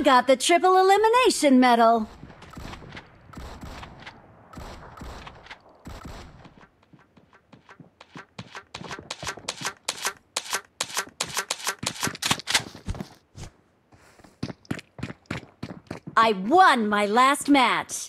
I got the triple elimination medal. I won my last match.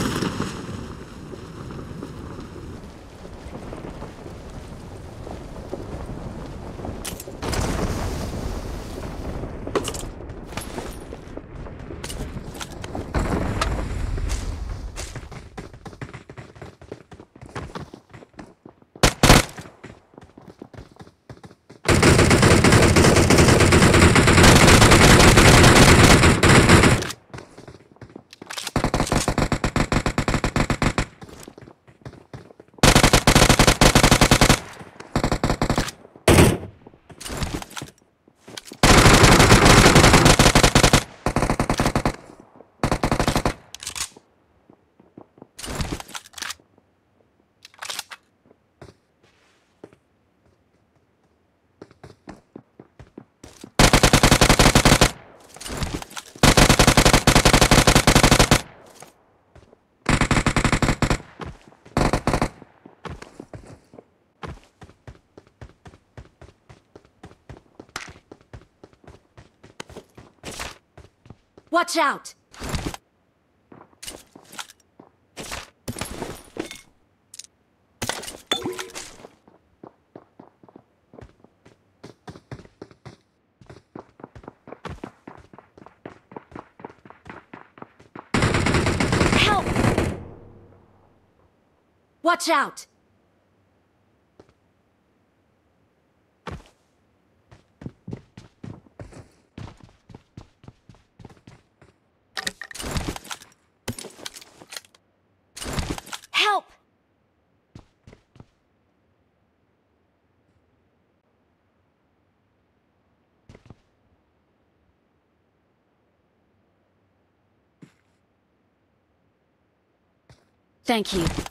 Watch out! Help! Watch out! Help! Thank you.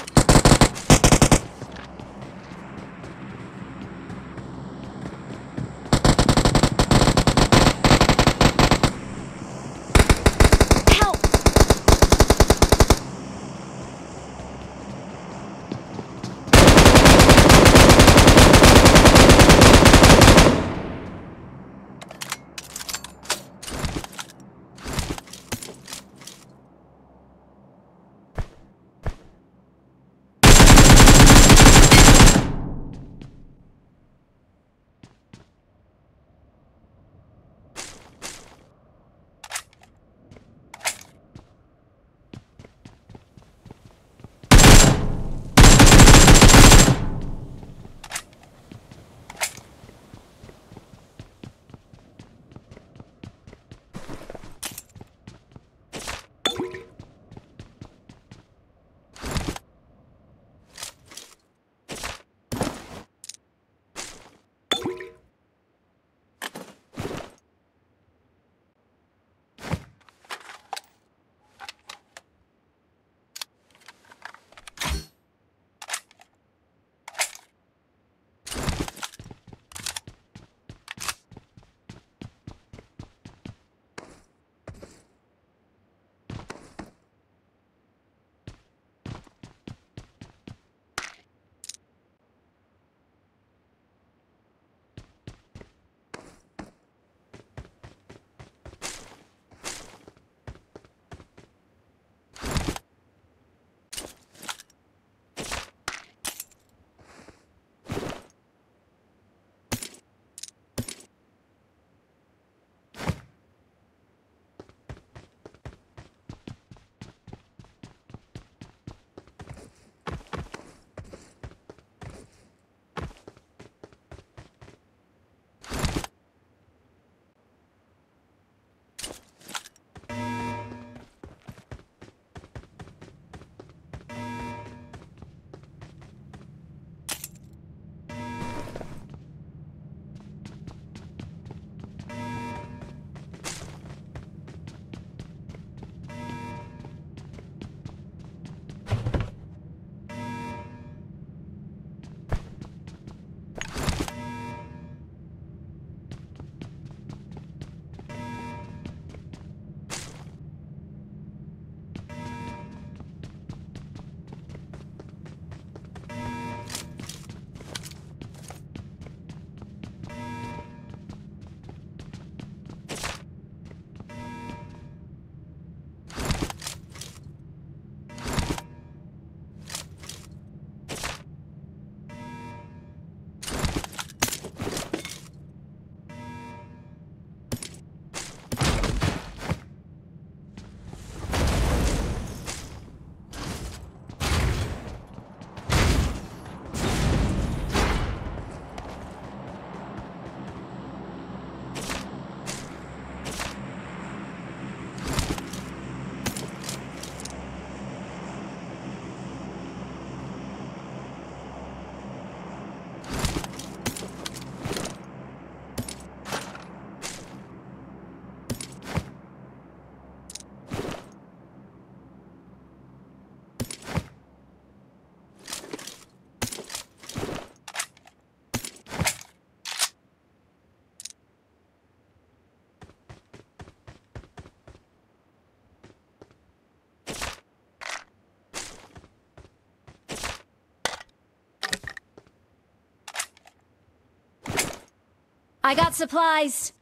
I got supplies.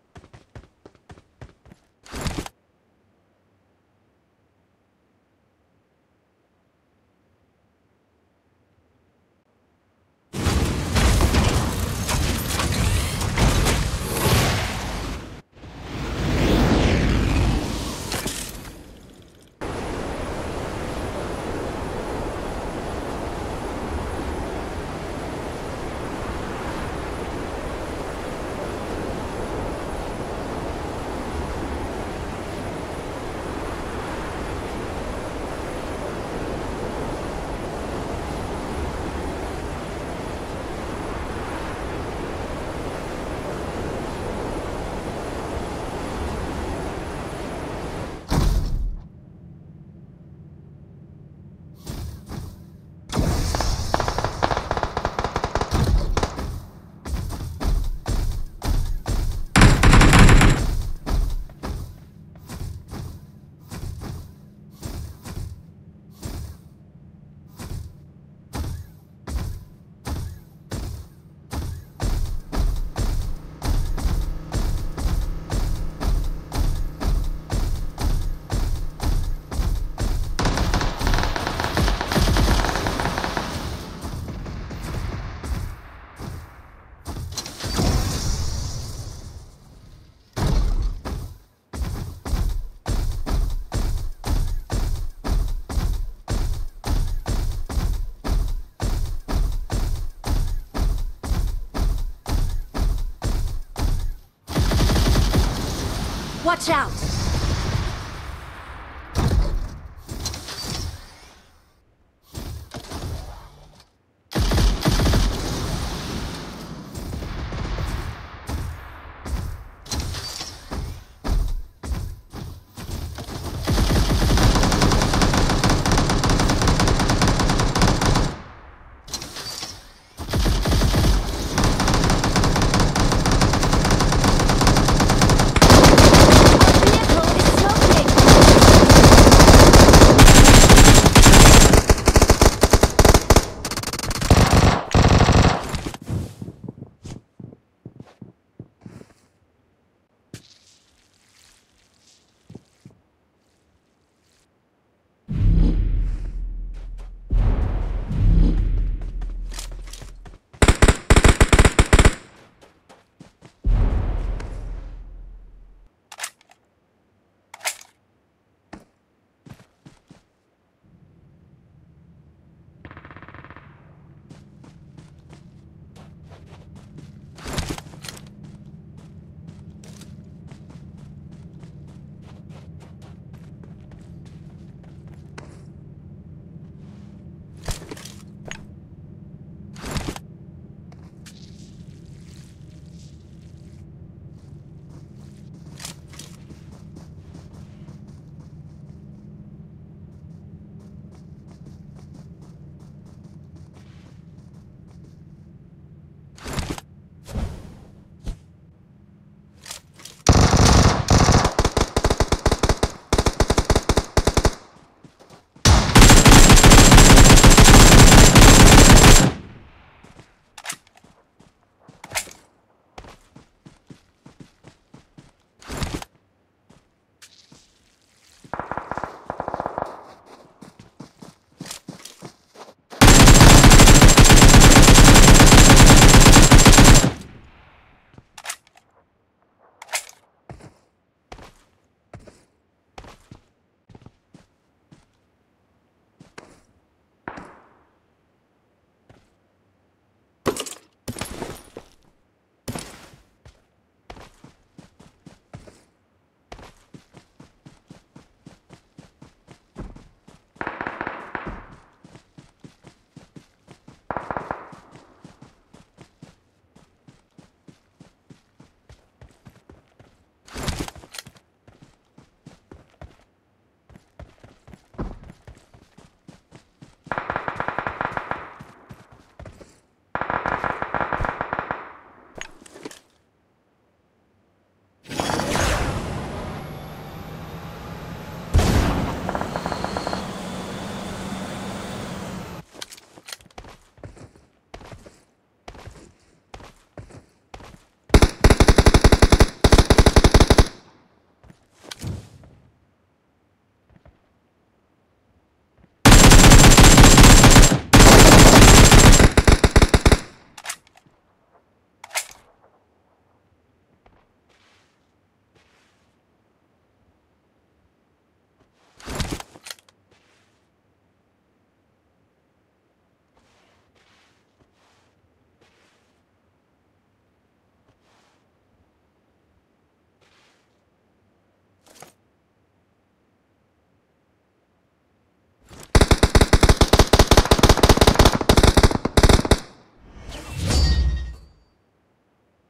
Watch out!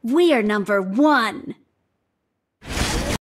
We're number one!